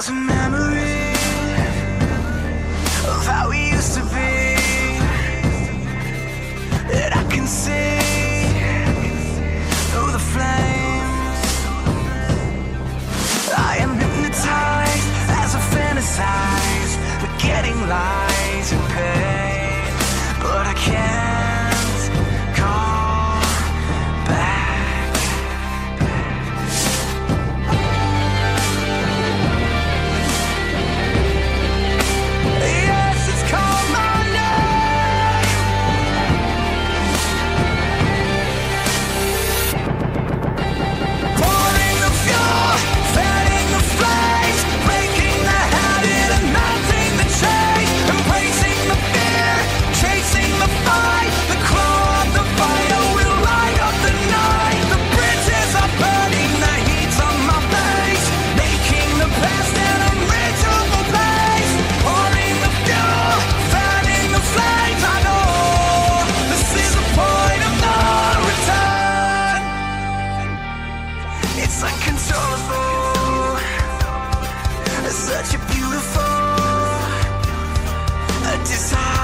There's a memory uncontrollable. Such a beautiful a desire.